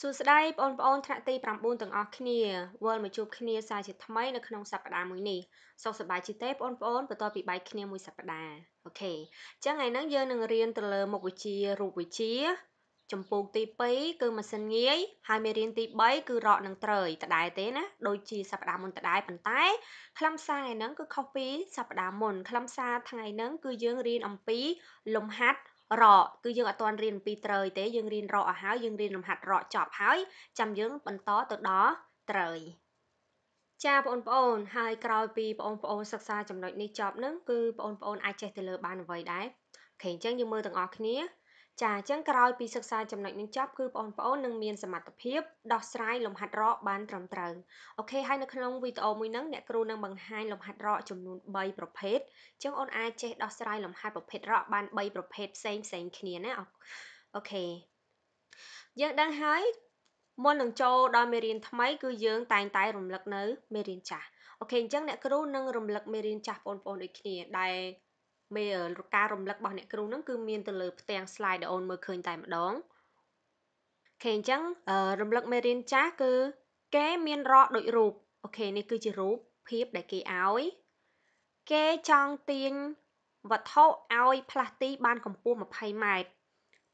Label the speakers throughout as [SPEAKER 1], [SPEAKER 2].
[SPEAKER 1] សួស្តីបងប្អូនថ្នាក់ទី9ទាំងអស់គ្នាវិលមកជួបគ្នាសារជាថ្មីនៅក្នុងសប្តាហ៍មួយនេះសុខសប្បាយជាទេបងប្អូនបន្ទាប់ពីបែកគ្នាមួយសប្តាហ៍អូខេអញ្ចឹងថ្ងៃហ្នឹងយើងនឹងរៀនទៅលើមុខវិជ្ជារូបវិទ្យាចម្ពោះទី2គឺម៉ាស៊ីនងាយហើយមេរៀនទី3គឺរកនឹងត្រើយដដែលទេណាដូចជាសប្តាហ៍មុនដដែលប៉ុន្តែខ្លឹមសារថ្ងៃហ្នឹងគឺខុសពីសប្តាហ៍មុនខ្លឹមសារថ្ងៃហ្នឹងគឺយើងរៀនអំពីលំហាត់ រកគឺយើងអត់ទាន់រៀនអំពីត្រើយទេយើងរៀនរកឲ្យហើយយើងរៀនលំហាត់រកចប់ហើយចាំយើងបន្តទៅដល់ត្រើយចាបងប្អូនហើយក្រោយពីបងប្អូនសិក្សាចំណុចនេះចប់នឹងគឺបងប្អូនអាចចេះទៅលើបានអ្វីដែរអូខេអញ្ចឹងយើងមើលទាំងអស់គ្នា ចាអញ្ចឹងក្រោយពីសិក្សាចំណុចនេះចប់គឺបងប្អូននឹងមានសមត្ថភាពដោះស្រាយលំហាត់រកបានត្រឹមត្រូវអូខេហើយនៅក្នុងវីដេអូមួយហ្នឹងអ្នកគ្រូនឹងបង្ហាញលំហាត់រកចំនួន3ប្រភេទអញ្ចឹងអូនអាចចេះដោះស្រាយលំហាត់ប្រភេទរកបាន3ប្រភេទផ្សេងផ្សេងគ្នាណាOK យើងដឹងហើយមុននឹងចូលដល់មេរៀនថ្មីគឺយើងតែងតែរំលឹកនៅមេរៀនចាស់ OK អញ្ចឹងអ្នកគ្រូនឹងរំលឹកមេរៀនចាស់បងប្អូនដូចគ្នាដែល មេការរំលឹករបស់អ្នកគ្រូហ្នឹងគឺមានទៅលើផ្ទាំង slide ដែលអូនមើលឃើញតែម្ដង OK អញ្ចឹងរំលឹកមេរៀនចាស់គឺគេមានរ៉កដូចរូប OK នេះគឺជារូបភាពដែលគេឲ្យគេចង់ទាញវត្ថុឲ្យផ្លាស់ទីបានកម្ពស់20ម៉ែត្រ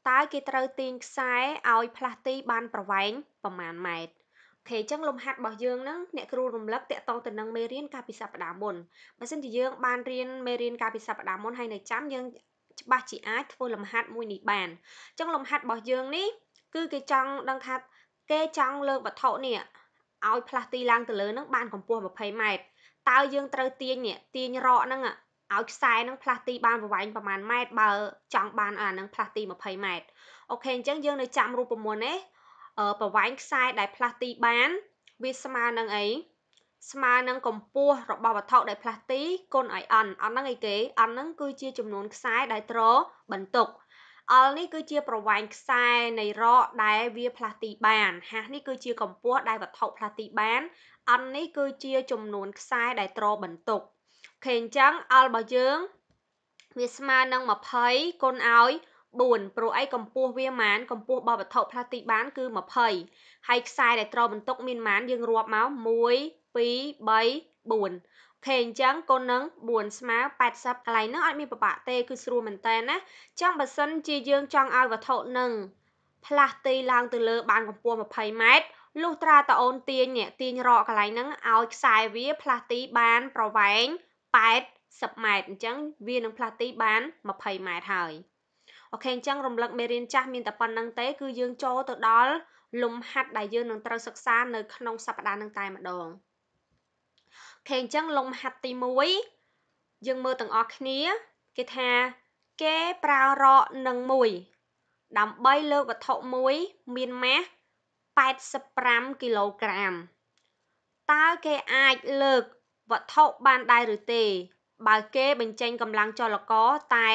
[SPEAKER 1] តើគេត្រូវទាញខ្សែឲ្យផ្លាស់ទីបានប្រវែងប្រមាណម៉ែត្រអូ ខេអញ្ចឹងលំហាត់របស់យើងហ្នឹងអ្នកគ្រូរំលឹកតកតងទៅនឹងមេរៀនកាលពីសប្តាហ៍មុនបើសិនជាយើងបានរៀនមេរៀនកាលពីសប្តាហ៍មុនហើយនៅចាំយើងច្បាស់ជាអាចធ្វើលំហាត់មួយនេះបានអញ្ចឹងលំហាត់របស់យើងនេះគឺគេចង់ដឹងថាគេចង់លើកវត្ថុនេះឲ្យផ្លាស់ទីឡើងទៅលើហ្នឹងបានកម្ពស់20ម៉ែត្រតើយើងត្រូវទាញនេះទាញរកហ្នឹងឲ្យខ្សែនឹងផ្លាស់ទីបានប្រវែងប្រហែលម៉ែត្របើចង់បានអានឹងផ្លាស់ទី20ម៉ែត្រអូខេអញ្ចឹងយើងនៅចាំរូបមន្តនេះ ប្រវែងខ្សែដែលផ្លាស់ទីបាន វាស្មើនឹងអីស្មើនឹងកម្ពស់របស់វត្ថុដែលផ្លាស់ទីគុណឲ្យ n n ហ្នឹងអីគេ n ហ្នឹងគឺជាចំនួនខ្សែដែលត្របន្ទុក l នេះគឺជាប្រវែងខ្សែនៃរកដែលវាផ្លាស់ទីបានហាសនេះគឺជាកម្ពស់ដែលវត្ថុផ្លាស់ទីបាន n នេះគឺជាចំនួនខ្សែដែលត្របន្ទុកអូខេអញ្ចឹង l របស់យើងវាស្មើនឹង20គុណឲ្យ 4ព្រោះអីកម្ពស់វាម៉ានកម្ពស់របស់វត្ថុផ្លាស់ទីបានគឺ20ហើយខ្សែដែលត្របន្ទុកមានម៉ានយើងរាប់មក1 2 3 4ខេអញ្ចឹងកូននឹង4ស្មើ80កន្លែងហ្នឹងអត់មានប្របាក់ទេគឺស្រួលមែនតើណាចឹងបើសិនជាយើងចង់ឲ្យវត្ថុនឹងផ្លាស់ទីឡើងទៅលើបានកម្ពស់20ម៉ែត្រលុះត្រាតអូនទាញនេះទាញរកកន្លែងហ្នឹងឲ្យខ្សែវាផ្លាស់ទីបានប្រវែង80ម៉ែត្រអញ្ចឹងវានឹងផ្លាស់ទីបាន20ម៉ែត្រហើយ អូខេអញ្ចឹងរំលឹកមេរៀនចាស់មានតែប៉ុណ្្នឹងទេគឺយើងចូលទៅដល់លំហាត់ដែលយើងនឹងត្រូវសិក្សានៅក្នុងសប្តាហ៍នឹងតែម្ដងខេអញ្ចឹងលំហាត់ទី1យើងមើលទាំងអស់គ្នាគេថាគេប្រើរកនឹង1ដើម្បីលើកវត្ថុមួយមានម៉ាស85គីឡូក្រាមតើគេអាចលើកវត្ថុបានដែរឬទេ បើគេបញ្ចេញកម្លាំងចលករតែ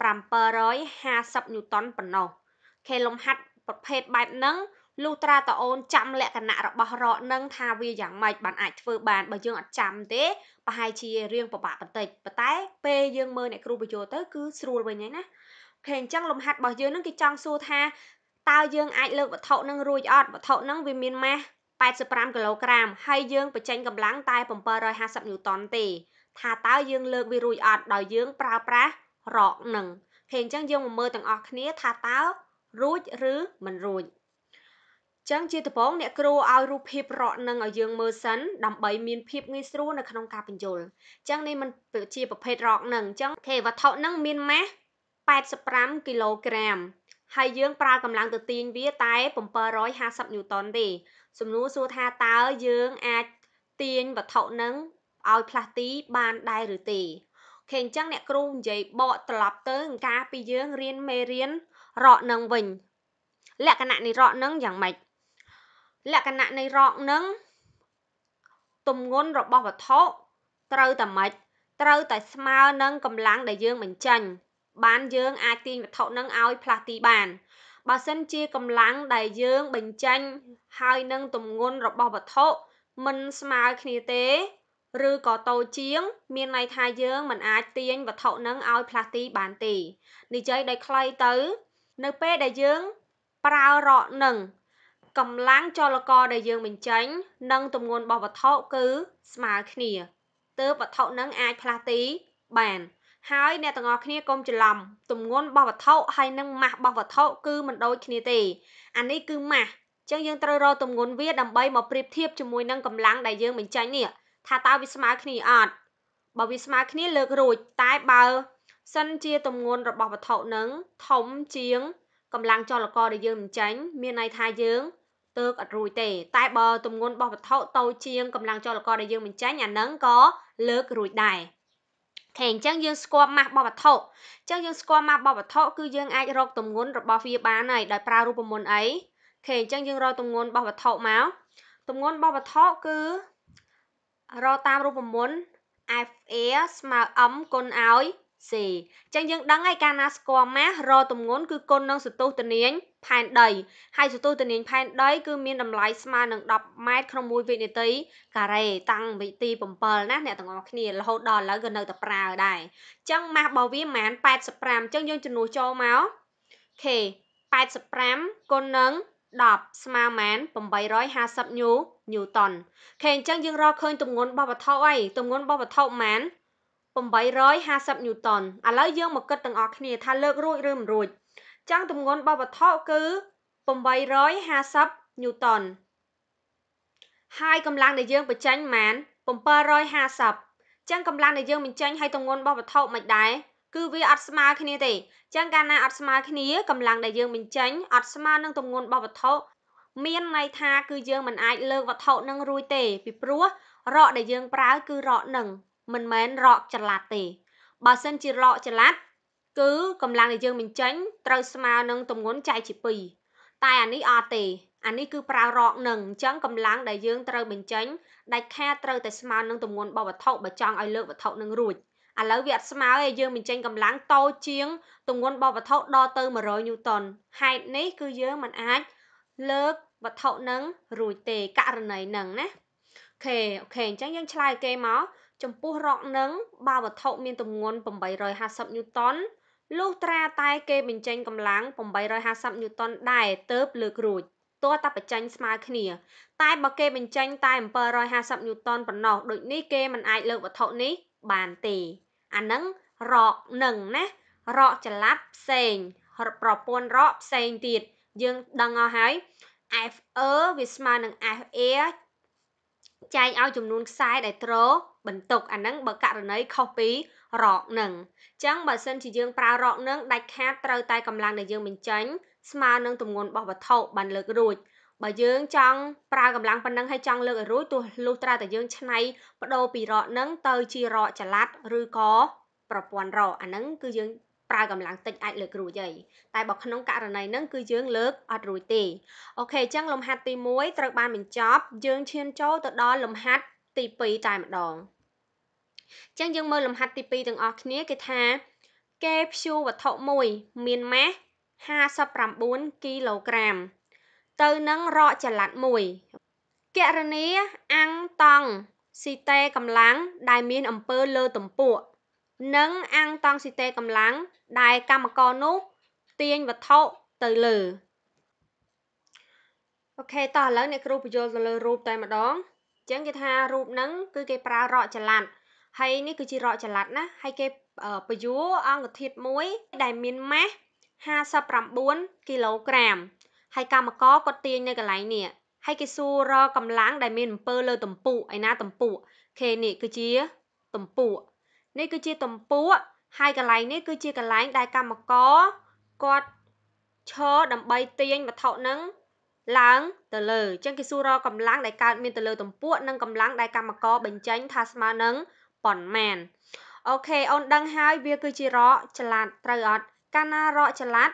[SPEAKER 1] 750ញូតុនប៉ុណ្ណោះខេលំហាត់ប្រភេទបែបហ្នឹងលុះត្រាតអូនចាំលក្ខណៈរបស់រកនឹងថាវាយ៉ាងម៉េចបានអាចធ្វើបានបើយើងអត់ចាំទេប្រហែលជារៀងពិបាកបន្តិចប៉ុន្តែពេលយើងមើលអ្នកគ្រូបញ្ចូលទៅគឺស្រួលវិញហើយណាអូខេអញ្ចឹងលំហាត់របស់យើងនឹងគេចង់សួរថាតើយើងអាចលើកវត្ថុនឹងរួចអត់វត្ថុនឹងវាមានម៉ាស85គីឡូក្រាមហើយយើងបញ្ចេញកម្លាំងតែ750ញូតុនទេថាតើយើងលើកវារួចអត់ដោយយើងប្រើប្រាស់ រកនឹងហើយអញ្ចឹងយើងមកមើលទាំងអស់គ្នាថាតើរួចឬមិនរួចចឹងជាដំបូងអ្នកគ្រូឲ្យរូបភាពរកនឹងឲ្យយើងមើលសិនដើម្បីមានភាពងាយស្រួលនៅក្នុងការបញ្យល់ចឹងនេះมันជាប្រភេទរកនឹងចឹងគេវត្ថុនឹងមានម៉ាស85គីឡូក្រាមហើយយើងប្រើកម្លាំងទៅទាញវាតែ750ញូតុនទេសំណួរសួរថាតើយើងអាចទាញវត្ថុនឹងឲ្យផ្លាស់ទីបានដែរឬទេ ខេអញ្ចឹងអ្នកគ្រូនិយាយបកត្រឡប់ទៅការពីយើងរៀនមេរៀនរកនឹងវិញលក្ខណៈនៃរកនឹងយ៉ាងម៉េចលក្ខណៈនៃរកនឹងទម្ងន់របស់វត្ថុត្រូវតែម៉េចត្រូវតែស្មើនឹងកម្លាំងដែលយើងបញ្ចេញបានយើងអាចទាញវត្ថុនឹងឲ្យផ្លាស់ទីបានបើសិនជាកម្លាំងដែលយើងបញ្ចេញហើយនឹងទម្ងន់របស់វត្ថុមិនស្មើគ្នាទេ ឬក៏តូចជាង មានន័យថាយើងមិនអាចទាញវត្ថុនឹងឲ្យផ្លាស់ទីបានទេនិយាយដោយខ្លីទៅ នៅពេលដែលយើងប្រើរកនឹងកម្លាំងចលករដែលយើងបញ្ចេញ និងទម្ងន់របស់វត្ថុគឺស្មើគ្នាទើបវត្ថុនឹងអាចផ្លាស់ទីបានហើយអ្នកទាំងអស់គ្នាកុំច្រឡំទម្ងន់របស់វត្ថុហើយនិងម៉ាស់របស់វត្ថុគឺមិនដូចគ្នាទេអានេះគឺម៉ាស់អញ្ចឹងយើងត្រូវរកទម្ងន់វាដើម្បីមកប្រៀបធៀបជាមួយនឹងកម្លាំងដែលយើងបញ្ចេញនេះ ថាតើវាស្មើគ្នាអត់បើវាស្មើគ្នាលើករួចតែបើសិនជាទម្ងន់របស់វត្ថុនឹងធំជាងកម្លាំងចលករដែលយើងបញ្ចេញមានន័យថាយើងទើបអត់រួចទេតែបើទម្ងន់របស់វត្ថុតូចជាងកម្លាំងចលករដែលយើងបញ្ចេញអានឹងក៏លើករួចដែរខេអញ្ចឹងយើងស្គាល់ម៉ាស់របស់វត្ថុអញ្ចឹងយើងស្គាល់ម៉ាស់របស់វត្ថុគឺយើងអាចរកទម្ងន់របស់វាបានហើយដោយប្រើរូបមន្តអីខេអញ្ចឹងយើងរកទម្ងន់របស់វត្ថុមកទម្ងន់របស់វត្ថុគឺ រកតាមរូបមន្ត FA ស្មើ M គុណឲ្យ C អញ្ចឹងយើងដឹងហើយកាលណាស្គាល់ម៉ាស់រទម្ងន់គឺគុណនឹងសន្ទុះទនាញផែនដីហើយសន្ទុះទនាញផែនដីគឺមានតម្លៃស្មើនឹង10ម៉ែត្រក្នុង1វិនាទីការ៉េតាំងវិទី7ណាអ្នកទាំងអស់គ្នារហូតដល់ឥឡូវក៏នៅតែប្រើដែរអញ្ចឹងម៉ាស់របស់វាប្រហែល85អញ្ចឹងយើងចំនួនចូលមក K 85គុណនឹង10ស្មើម៉ាន850ញូ ញូតនខេអញ្ចឹងយើងរកឃើញទម្ងន់របស់វត្ថុអីទម្ងន់របស់វត្ថុម៉ាន850ញូតនឥឡូវយើងមកគិតទាំងអស់គ្នាថាលើករួចឬមិនរួចអញ្ចឹងទម្ងន់របស់វត្ថុគឺ850ញូតនហើយកម្លាំងដែលយើងបញ្ចេញម៉ាន750អញ្ចឹងកម្លាំងដែលយើងបញ្ចេញហើយទម្ងន់របស់វត្ថុមិនដែរគឺវាអត់ស្មើគ្នាទេអញ្ចឹងកាលណាអត់ស្មើគ្នាកម្លាំងដែលយើងបញ្ចេញអត់ស្មើនឹងទម្ងន់របស់វត្ថុ មានន័យថាគឺយើងមិនអាចលើកវត្ថុនឹងរួចទេ ពីព្រោះរកដែលយើងប្រើគឺរកនឹងមិនមែនរកចល័តទេបើសិនជារកចល័តគឺកម្លាំងដែលយើងបញ្ចេញត្រូវស្មើនឹងទម្ងន់ចែកជា2តែអានេះអត់ទេអានេះគឺប្រើរកនឹងអញ្ចឹងកម្លាំងដែលយើងត្រូវបញ្ចេញដាច់ខាតត្រូវតែស្មើនឹងទម្ងន់របស់វត្ថុបើចង់ឲ្យលើកវត្ថុនឹងរួចឥឡូវវាអត់ស្មើទេយើងបញ្ចេញកម្លាំងតូចជាងទម្ងន់របស់វត្ថុដល់ទៅ100ញូតនហេតុនេះគឺយើងមិនអាចលើក វត្ថុនឹងរួចទេករណីនឹងណា OK OK អញ្ចឹងយើងឆ្លើយគេមកចំពោះរ៉កនឹងបើវត្ថុមានទម្ងន់850ញូតនលុះត្រាតែគេបញ្ចេញកម្លាំង850ញូតនដែរទៅលើករួចទោះតែបញ្ចេញស្មើគ្នា តែបើគេបញ្ចេញតែ750ញូតនប៉ុណ្ណោះដូចនេះគេមិនអាចលើកវត្ថុនេះបានទេអានឹងរកនឹងណារកចល័តផ្សេងប្រព័ន្ធរកផ្សេងទៀតយើងដឹងអស់ហើយ FE វាស្មើនឹង FA ចែកឲ្យចំនួនខ្សែដែលត្របន្ទុកអាហ្នឹងបើករណីខុសពីរកនឹងអញ្ចឹងបើសិនជាយើងប្រើរកនឹងដាច់ខាតត្រូវតែកម្លាំងដែលយើងបញ្ចេញស្មើនឹងទម្ងន់របស់វត្ថុបានលើករួចបើយើងចង់ប្រើកម្លាំងប៉ុណ្ណឹងហើយចង់លើកឲ្យរួចទោះលុះត្រាតែយើងឆ្នៃបដូរពីរកនឹងទៅជារកចល័តឬក៏ប្រព័ន្ធរកអាហ្នឹងគឺយើង ប្រើកម្លាំងតិចអាចលើករួចហើយតែបើក្នុងករណីហ្នឹងគឺយើងលើកអត់រួចទេអូខេអញ្ចឹងលំហាត់ទី1ត្រូវបានបញ្ចប់ យើងឈានចូលទៅដល់លំហាត់ទី2តែម្ដងអញ្ចឹងយើងមើលលំហាត់ទី2ទាំងអស់គ្នាគេថាគេព្យួរវត្ថុមួយមានម៉ាស59គីឡូក្រាម ទៅនឹងរកចល័តមួយគណនាអាំងតង់ស៊ីតេកម្លាំងដែលមានអំពើលើទំពក់ និងអាំងតង់ស៊ីតេកម្លាំង ដែលកម្មករនោះទាញវត្ថុទៅលើអូខេតោះឥឡូវអ្នកគ្រូបញ្យល់ទៅលើរូបតែម្ដងអញ្ចឹងគេថារូបហ្នឹងគឺគេប្រើរកចល័តហើយនេះគឺជារកចល័តណាហើយគេបញ្យល់អង្គធាតុមួយដែលមានម៉ាស59គីឡូក្រាម ហើយកម្មករគាត់ទាញនៅកន្លែងនេះហើយគេសួររកកម្លាំងដែលមានអំពើលើទំពក់ឯណាទំពក់ខេនេះគឺជាទំពក់ នេះគឺជាទំពក់ហើយកន្លែងនេះគឺជាកន្លែងដែលកម្មករគាត់ឈរដើម្បីទាញវត្ថុនឹងឡើងទៅលើអញ្ចឹងគេសួររកកម្លាំងដែលកើតមានទៅលើទំពក់និងកម្លាំងដែលកម្មករបញ្ចេញថាស្មើនឹងប៉ុន្មានអូខេអូនដឹងហើយវាគឺជារកចល័តត្រូវអត់កាលណារកចល័ត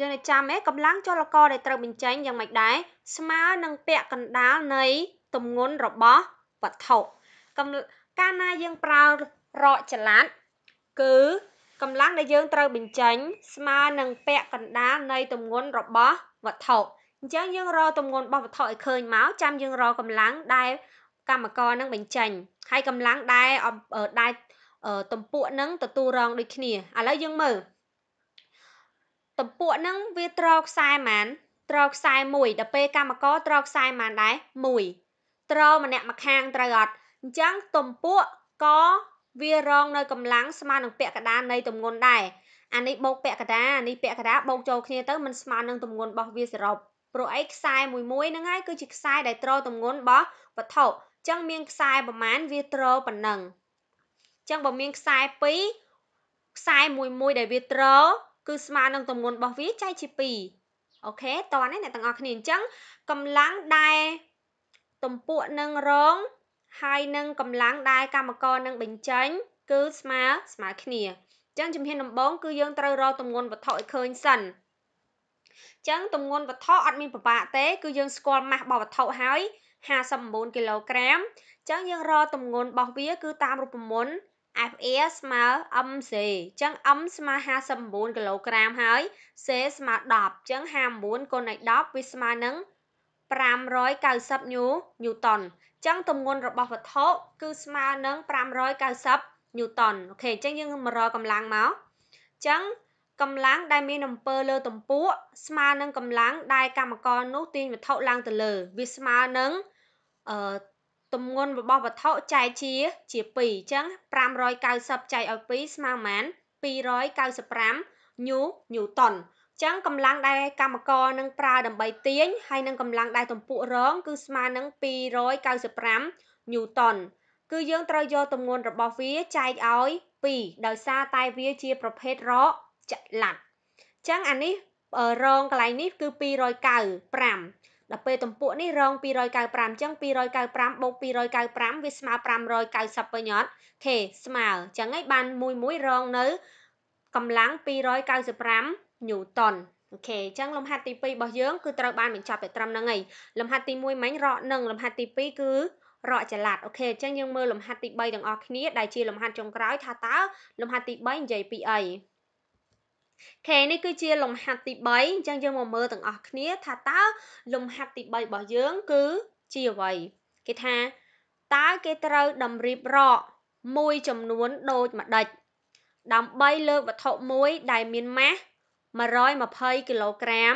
[SPEAKER 1] យើងនឹងចាំឯកម្លាំងចលករដែលត្រូវបញ្ចេញយ៉ាងម៉េចដែរស្មើនឹងពាក់កណ្ដាលនៃទម្ងន់របស់វត្ថុកាលណាយើងប្រើ រកចល័ត គឺកម្លាំងដែលយើងត្រូវបញ្ចេញ ស្មើនឹងពាក់កណ្ដាលនៃទម្ងន់របស់វត្ថុ អញ្ចឹងយើងរកទម្ងន់របស់វត្ថុឲ្យឃើញមក ចាំយើងរកកម្លាំងដែលកម្មករនឹងបញ្ចេញ ហើយកម្លាំងដែលដែលទំពក់នឹងទទួលរងដូចគ្នាឥឡូវយើងមើលទំពក់ហ្នឹងវាត្រខ្សែហ្មងត្រូវខ្សែមួយដល់ពេលកម្មករត្រូវខ្សែប៉ុន្មានដែរ1ត្រូវម្នាក់ម្ខាងត្រូវអត់អញ្ចឹងទំពក់ក វារងនៅកម្លាំងស្មើនឹងពាក់កណ្ដាលនៃទម្ងន់ដែរអានេះបូកពាក់កណ្ដាលអានេះពាក់កណ្ដាលបូកចូលគ្នាទៅมันស្មើនឹងទម្ងន់របស់វាសរុបព្រោះអីខ្សែមួយមួយហ្នឹងហើយគឺជាខ្សែដែលត្រូវទម្ងន់របស់វត្ថុអញ្ចឹងមានខ្សែប្រមាណវាត្រូវប៉ុណ្ណឹងអញ្ចឹងបើមានខ្សែ2ខ្សែមួយមួយដែលវាត្រូវគឺស្មើនឹងទម្ងន់របស់វាចែកជា2អូខេតោះនេះអ្នកទាំងអស់គ្នាអញ្ចឹងកម្លាំងដែលទំពក់នឹងរង ហើយនឹងកម្លាំងដែលកម្មករនឹងបញ្ចេញ គឺស្មើស្មើគ្នាអញ្ចឹងជំហានដំបូងគឺយើងត្រូវរកទម្ងន់វត្ថុឲ្យឃើញសិនចឹងទម្ងន់វត្ថុអត់មានពិបាកទេ គឺយើងស្គាល់ម៉ាស់របស់វត្ថុហើយ59គីឡូក្រាមចឹងយើងរកទម្ងន់របស់វា គឺតាមរូបមន្ត FA ស្មើ MC ចឹង M ស្មើ59គីឡូក្រាមហើយ C ស្មើ10ចឹង59គុណឲ្យ10វាស្មើនឹង 590ញូញូតុនចឹងទម្ងន់របស់វត្ថុគឺស្មើនឹង590ញូតុនអូខេអញ្ចឹងយើងមករកកម្លាំងមកចឹងកម្លាំងដែលមានអំពើលើទំពក់ស្មើនឹងកម្លាំងដែលកម្មករនោះទាញវត្ថុឡើងទៅលើវាស្មើនឹងអឺទម្ងន់របស់វត្ថុចែកជាជា2អញ្ចឹង590ចែកឲ្យ2ស្មើប៉ុន្មាន295ញូញូតុនអញ្ចឹងកម្លាំងដែលកម្មករនឹងប្រើដើម្បីទាញហើយនឹងកម្លាំងដែលទំពក់រង គឺស្មើនឹង295ញូតុនគឺយើងត្រូវយកទម្ងន់របស់វាចែកឲ្យ2ដោយសារតែវាជាប្រភេទរកចល័តអញ្ចឹងអានេះរងកន្លែងនេះគឺ295ដល់ពេលទំពក់នេះរង295អញ្ចឹង295បូក295វាស្មើ590វិញអត់ខេស្មើអញ្ចឹងឯងបានមួយមួយរងនៅកម្លាំង295 ញូតុនអូខេអញ្ចឹងលំហាត់ទី2របស់យើងគឺត្រូវបានបញ្ចប់តែត្រឹមហ្នឹងឯងលំហាត់ទី1មិញរកនឹងលំហាត់ទី2គឺរកចល័តអូខេអញ្ចឹងយើងមើលលំហាត់ទី3ទាំងអស់គ្នាដែលជាលំហាត់ចុងក្រោយថាតើលំហាត់ទី3និយាយពីអីខេនេះគឺជាលំហាត់ទី3អញ្ចឹងយើងមកមើលទាំងអស់គ្នាថាតើលំហាត់ទី3របស់យើងគឺជាអ្វីគេថាតើគេត្រូវតម្រៀបរកមួយចំនួនដូចម្ដេចដើម្បីលើកវត្ថុមួយដែលមានម៉ាស់ 120គីឡូក្រាម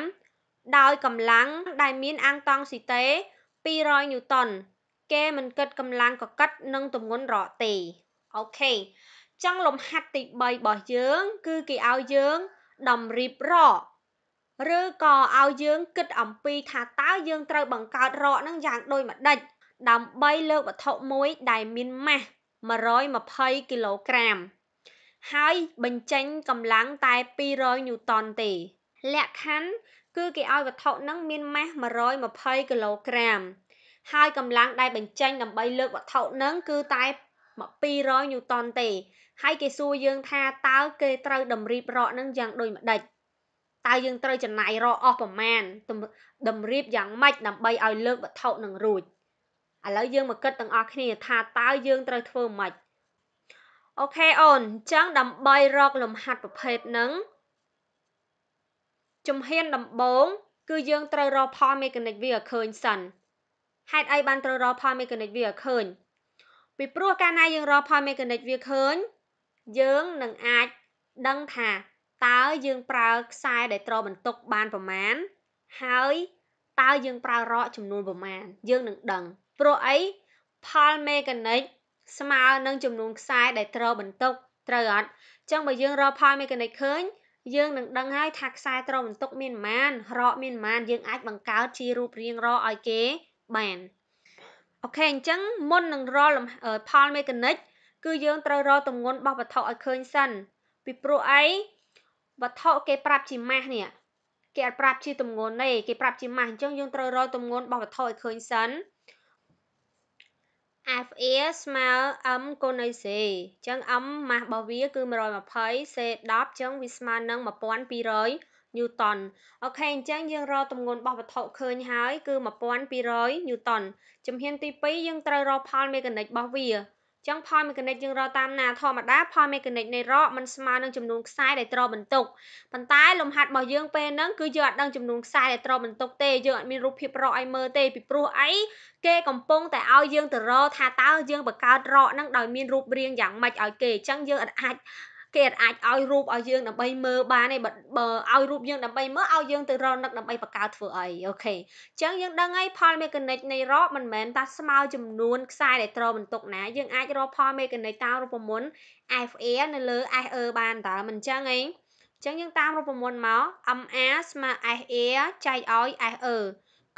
[SPEAKER 1] ដោយកម្លាំងដែលមានអាំងតង់ស៊ីតេ 200ញូតុនគេមិនគិតកម្លាំងកកិត និងទម្ងន់រកទេអូខេចឹងលំហាត់ទី3របស់យើង គឺគេឲ្យយើងតម្រៀបរកឬក៏ឲ្យយើងគិតអំពីថាតើយើងត្រូវបង្កើតរកនឹងយ៉ាងដូចម្ដេចដើម្បីលើកវត្ថុមួយដែលមានម៉ាស់120គីឡូក្រាម ហើយបញ្ចេញកម្លាំងតែ 200 ញូតុនទេ លក្ខខណ្ឌគឺគេឲ្យវត្ថុនឹងមានម៉ាស់120គីឡូក្រាម ហើយកម្លាំងដែលបញ្ចេញដើម្បីលើកវត្ថុនឹងគឺតែ200ញូតុនទេ ហើយគេសួរយើងថាតើគេត្រូវតម្រៀបរកនឹងយ៉ាងដូចម្ដេចតើយើងត្រូវចំណាយរកអស់ប្រមាណតម្រៀបយ៉ាងម៉េចដើម្បីឲ្យលើកវត្ថុនឹងរួចឥឡូវយើងមកគិតទាំងអស់គ្នាថាតើយើងត្រូវធ្វើម៉េច អូខេអូនអញ្ចឹងដើម្បីរកលំហាត់ប្រភេទហ្នឹងជំហានដំបូង គឺយើងត្រូវរកផលមេកានិកវាឲ្យឃើញសិនហេតុអីបានត្រូវរកផលមេកានិកវាឲ្យឃើញពីព្រោះកាលណាយើងរកផលមេកានិកវាឃើញ យើងនឹងអាចដឹងថាតើយើងប្រើខ្សែដែលត្របន្ទុកបានប្រមាណហើយតើយើងប្រើរកចំនួនប្រមាណយើងនឹងដឹងព្រោះអីផលមេកានិក ស្មើនឹងចំនួនខ្សែដែលត្រូវបន្ទុក ត្រូវអត់អញ្ចឹងបើយើងរកផលមេកានិកឃើញ យើងនឹងដឹងហើយថាខ្សែត្រូវបន្ទុកមានប៉ុន្មាន រកមានប៉ុន្មាន យើងអាចបង្កើតជារូបរាងរកឲ្យគេបានអូខេអញ្ចឹងមុននឹងរកផលមេកានិកគឺយើងត្រូវរកទម្ងន់របស់វត្ថុឲ្យឃើញសិន ពីព្រោះអីវត្ថុគេប្រាប់ជាម៉ាស់នេះគេអត់ប្រាប់ជាទម្ងន់ទេគេប្រាប់ជាម៉ាស់អញ្ចឹងយើងត្រូវរកទម្ងន់របស់វត្ថុឲ្យឃើញសិន FA ស្មើ M គុណឲ្យ C អញ្ចឹង M ម៉ាស់របស់វាគឺ120 C 10អញ្ចឹងវាស្មើនឹង1200ញូតុនអូខេអញ្ចឹងយើងរកទម្ងន់របស់វត្ថុឃើញហើយគឺ1200ញូតុនជំហានទី2យើងត្រូវរកផលមេកានិករបស់វា ចឹងផលមេកានិកយើងរកតាមណាធម្មតាផលមេកានិកនៃរកมันស្មើនឹងចំនួនខ្សែដែលត្រូវបន្ទុកប៉ុន្តែលំហាត់របស់យើងពេលហ្នឹងគឺយើងអត់ដឹងចំនួនខ្សែដែលត្រូវបន្ទុកទេយើងអត់មានរូបភាពរកឲ្យមើលទេពីព្រោះអីគេកំពុងតែឲ្យយើងទៅរកថាតើយើងបង្កើតរកហ្នឹងដោយមានរូបរាងយ៉ាងម៉េចឲ្យគេអញ្ចឹងយើងអត់អាច គេអាចឲ្យរូបឲ្យយើងដើម្បីមើលបានទេបើឲ្យរូបយើងដើម្បីមើលឲ្យយើងទៅរកនឹកដើម្បីបង្កើតធ្វើអីអូខេអញ្ចឹងយើងដឹងហើយផល mechanic នៃរកមិនមែនតាស្មើចំនួនខ្សែដែលត្រូវបន្ទុកណាយើងអាចរកផល mechanic តាមរូបមន្ត FA នៅលើ SE បានតើមិនអញ្ចឹងអីអញ្ចឹងយើងតាមរូបមន្តមក MA ស្មើ SA ចែកឲ្យ SE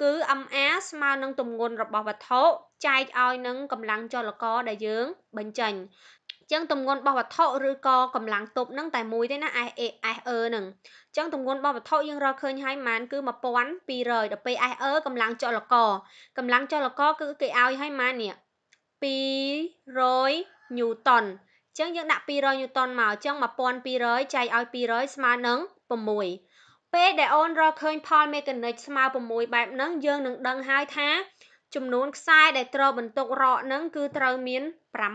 [SPEAKER 1] គឺ MA ស្មើនឹងទម្ងន់របស់វត្ថុចែកឲ្យនឹងកម្លាំងចលករដែលយើងបញ្ចេញ ចឹងទម្ងន់របស់វត្ថុឬក៏កម្លាំងទប់នឹងតែមួយទេណា SE SE នឹងចឹងទម្ងន់របស់វត្ថុយើងរកឃើញហើយម៉ានគឺ1200ដល់ពេល SE កម្លាំងចលករកម្លាំងចលករគឺគេឲ្យហើយម៉ាននេះ200 Newton ចឹងយើងដាក់200 Newton មកចឹង1200ចែកឲ្យ200ស្មើនឹង6ពេលដែលអូនរកឃើញផលមេកានិកស្មើ6បែបហ្នឹងយើងនឹងដឹងហើយថា ចំនួនខ្សែដែលត្រូវបន្ទុករកហ្នឹងគឺត្រូវមាន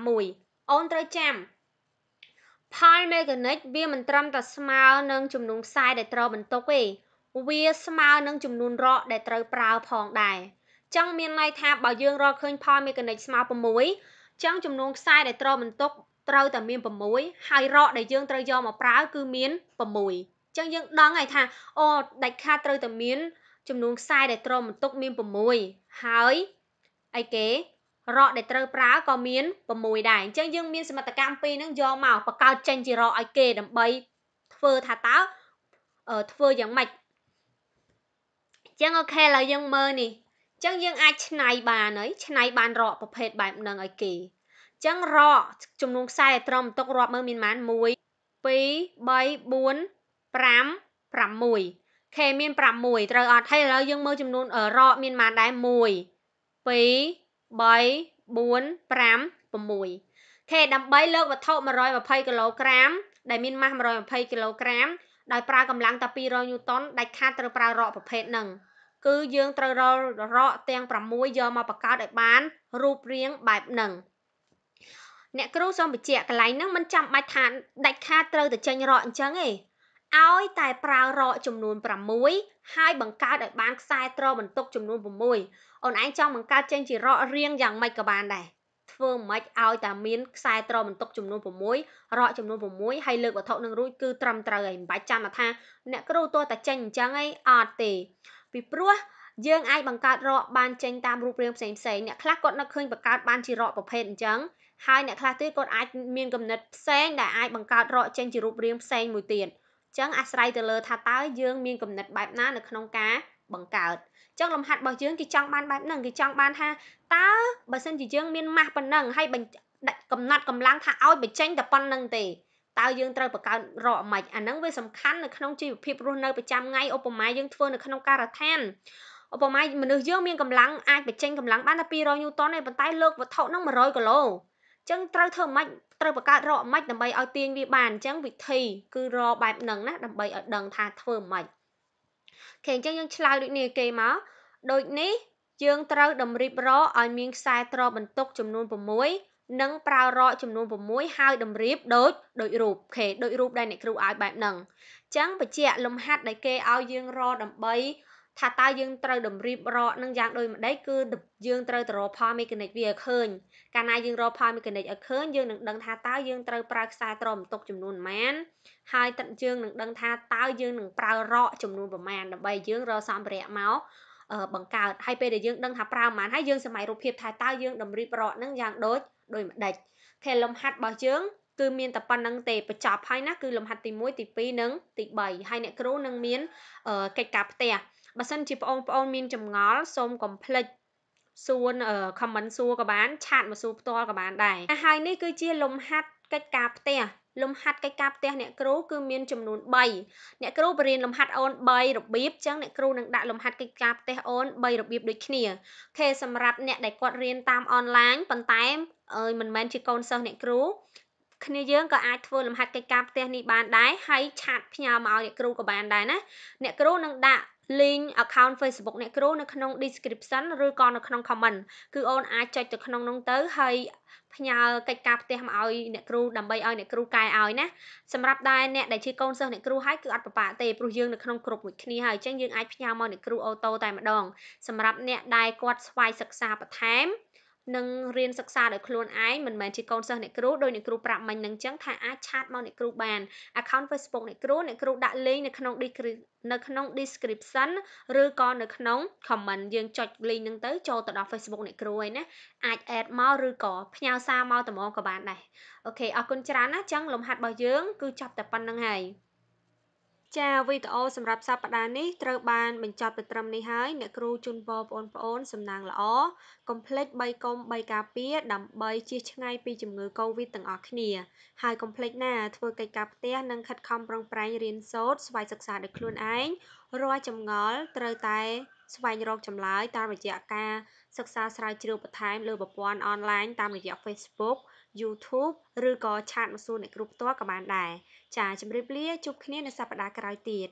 [SPEAKER 1] 6 អូនត្រូវចាំ ផលមេកានិកវាមិនត្រឹមតែស្មើនឹងចំនួនខ្សែដែលត្រូវបន្ទុកទេវាស្មើនឹងចំនួនរកដែលត្រូវប្រើផងដែរចឹងមានន័យថាបើយើងរកឃើញផលមេកានិកស្មើ6ចឹងចំនួនខ្សែដែលត្រូវបន្ទុកត្រូវតែមាន6ហើយរកដែលយើងត្រូវយកមកប្រើគឺមាន6ចឹងយើងដឹងហើយថាអូដាច់ខាតត្រូវតែមានចំនួនខ្សែដែលត្រូវបន្ទុកមាន6ហើយអីគេ រកដែលត្រូវប្រើក៏មាន6ដែរអញ្ចឹងយើងមានសមត្ថកម្មពីរហ្នឹងយកមកបង្កើតចេញជារកឲ្យគេដើម្បីធ្វើថាតើធ្វើយ៉ាងម៉េចអញ្ចឹងអូខេឥឡូវយើងមើលនេះអញ្ចឹងយើងអាចឆ្នៃបានហើយឆ្នៃបានរកប្រភេទបែបហ្នឹងឲ្យគេអញ្ចឹងរកចំនួនខ្សែឲ្យត្រឹមទុករាប់មើលមានប៉ុន្មាន1 2 3 4 5 6ខេមាន6ត្រូវអត់ហើយឥឡូវយើងមើលចំនួនរកមានប៉ុន្មានដែរ1 2 3 4 5 6ខេដើម្បីលើកវត្ថុ120គីឡូក្រាមដែលមានម៉ាស់120គីឡូក្រាមដោយប្រើកម្លាំងតែ200ញូតុនដាច់ខាតត្រូវប្រើរកប្រភេទហ្នឹងគឺយើងត្រូវរករកទាំង6យកមកបង្កើតឲ្យបានរូបរាងបែបហ្នឹងអ្នកគ្រូសូមបញ្ជាក់កន្លែងហ្នឹងមិនចាំបាច់ថាដាច់ខាតត្រូវតែចេញរកអញ្ចឹងទេ ឲ្យតែប្រើរកចំនួន6ហើយបង្កើតឲ្យបានខ្សែត្របន្ទុកចំនួន6អូនឯងចង់បង្កើតចេញជារករៀងយ៉ាងម៉េចក៏បានដែរធ្វើមិនឲ្យតែមានខ្សែត្របន្ទុកចំនួន6រកចំនួន6ហើយលើកវត្ថុនឹងរួចគឺត្រឹមត្រូវហើយមិនបាច់ចាំថាអ្នកគ្រូទោះតែចេញអញ្ចឹងអីអត់ទេពីព្រោះយើងអាចបង្កើតរកបានចេញតាមរូបរាងផ្សេងផ្សេងអ្នកខ្លះគាត់នឹកឃើញបង្កើតបានជារកប្រភេទអញ្ចឹងហើយអ្នកខ្លះទៀតគាត់អាចមានគំនិតផ្សេងដែលអាចបង្កើតរកចេញជារូបរាងផ្សេងមួយទៀត ចឹងអាស្រ័យទៅលើថាតើយើងមានគំនិតបែបណានៅក្នុងការបង្កើតចឹងលំហាត់របស់យើងគេចង់បានបែបហ្នឹងគេចង់បានថាតើបើសិនជាយើងមានម៉ាស់ប៉ុណ្ណឹងហើយកំណត់កម្លាំងថាឲ្យបញ្ចេញតែប៉ុណ្្នឹងទេតើយើងត្រូវបង្កើតរកមិនអាហ្នឹងវាសំខាន់នៅក្នុងជីវភាពរស់នៅប្រចាំថ្ងៃឧបមាយើងធ្វើនៅក្នុងការដ្ឋានឧបមាមនុស្សយើងមានកម្លាំងអាចបញ្ចេញកម្លាំងបានតែ200ញូតុនទេប៉ុន្តែលើកវត្ថុហ្នឹង100គីឡូ ចឹងត្រូវធ្វើម៉េចត្រូវបង្កើតរកម៉េចដើម្បីឲ្យទាញវាបានអញ្ចឹងវិធីគឺរបែបហ្នឹងណាដើម្បីឲ្យដឹងថាធ្វើម៉េចអូខេអញ្ចឹងយើងឆ្លើយដូចនេះគេមកដូចនេះយើងត្រូវតម្រៀបរឲ្យមានខ្សែត្របន្ទុកចំនួន6និងប្រើរកចំនួន6ហើយតម្រៀបដូចដូចរូបអូខេដូចរូបដែលអ្នកគ្រូឲ្យបែបហ្នឹងអញ្ចឹងបញ្ជាក់លំហាត់ដែលគេឲ្យយើងរដើម្បី ថាតើយើងត្រូវតម្រៀបរកនឹងយ៉ាងដូចម្ដេចគឺយើងត្រូវទៅរកផលមេកានិកវាឲ្យឃើញកាលណាយើងរកផលមេកានិកឲ្យឃើញយើងនឹងដឹងថាតើយើងត្រូវប្រើខ្សែត្របន្ទុកចំនួនប៉ុន្មានហើយទឹកយើងនឹងដឹងថាតើយើងនឹងប្រើរកចំនួនប្រមាណដើម្បីយើងរកសម្ភារៈមកបង្កើតហើយពេលដែលយើងដឹងថាប្រើប៉ុន្មានហើយយើងសម័យរូបភាពថាតើយើងតម្រៀបរកនឹងយ៉ាងដូចដូចម្ដេចខេលំហាត់របស់យើងគឺមានតែប៉ុណ្្នឹងទេបញ្ចប់ហើយណាគឺលំហាត់ទី1ទី2និងទី3ហើយអ្នកគ្រូនឹងមានកិច្ចការផ្ទះ បើសិនជាបងប្អូនមានចម្ងល់សូមកុំភ្លេចសួរ comment សួរក៏បានឆាតមកសួរផ្ទាល់ក៏បានដែរហើយនេះគឺជាលំហាត់កិច្ចការផ្ទះលំហាត់កិច្ចការផ្ទះអ្នកគ្រូគឺមានចំនួន3អ្នកគ្រូបរៀនលំហាត់អូន3របៀបចឹងអ្នកគ្រូនឹងដាក់លំហាត់កិច្ចការផ្ទះអូន3របៀបដូចគ្នាខេសម្រាប់អ្នកដែលគាត់រៀនតាមអនឡាញប៉ុន្តែអើយមិនមែនជាកូនសិស្សអ្នកគ្រូគ្នាយើងក៏អាចធ្វើលំហាត់កិច្ចការផ្ទះនេះបានដែរហើយឆាតផ្ញើមកឲ្យអ្នកគ្រូក៏បានដែរណាអ្នកគ្រូនឹងដាក់ link account Facebook អ្នកគ្រូនៅក្នុង description ឬក៏នៅក្នុង comment គឺអូនអាចចុចទៅក្នុងនោះទៅហើយផ្ញើកិច្ចការផ្ទះមកឲ្យអ្នកគ្រូដើម្បីឲ្យអ្នកគ្រូកែឲ្យណាសម្រាប់ដែរអ្នកដែលជាកូនសិស្សអ្នកគ្រូហើយគឺអត់ប្របាក់ទេព្រោះយើងនៅក្នុងក្រុមមួយគ្នាហើយអញ្ចឹងយើងអាចផ្ញើមកអ្នកគ្រូអូតូតែម្ដងសម្រាប់អ្នកដែលគាត់ស្វ័យសិក្សាបន្ថែម នឹងរៀនសិក្សាដោយខ្លួនឯងមិនមែនជាកូនសិស្សអ្នកគ្រូដោយអ្នកគ្រូប្រាប់មិញនឹងចឹងថាអាចឆាតមកអ្នកគ្រូបាន account Facebook អ្នកគ្រូអ្នកគ្រូដាក់ link នៅក្នុង នៅក្នុង description ឬក៏នៅក្នុង comment យើងចុច link ហ្នឹងទៅចូលទៅដល់ Facebook អ្នកគ្រូហើយណាអាច add មកឬក៏ផ្ញើសារមកតែមកក៏បានដែរអូខេអរគុណច្រើនណាចឹងលំហាត់របស់យើងគឺចប់តែប៉ុណ្្នឹងហើយ ចាវីដេអូសម្រាប់សប្តាហ៍នេះត្រូវបានបញ្ចប់ទៅត្រឹមនេះហើយអ្នកគ្រូជូនពរបងប្អូនសំណាងល្អកុំភ្លេច3កុំ3ការពារដើម្បីជៀសឆ្ងាយពីជំងឺ Covid ទាំងអស់គ្នាហើយកុំភ្លេចណាធ្វើកិច្ចការផ្ទះនិងខិតខំប្រឹងប្រែងរៀនសូត្រស្វ័យសិក្សាដោយខ្លួនឯងរាល់ចម្ងល់ត្រូវតែស្វែងរកចម្លើយតាមរយៈការសិក្សាស្រាវជ្រាវបន្ថែមលើប្រព័ន្ធអនឡាញតាមរយៈ Facebook YouTube ឬក៏ឆាតមកសួរអ្នកគ្រូផ្ទាល់ក៏បានដែរ ចាជម្រាបលាជួបគ្នានៅសប្តាហ៍ក្រោយទៀត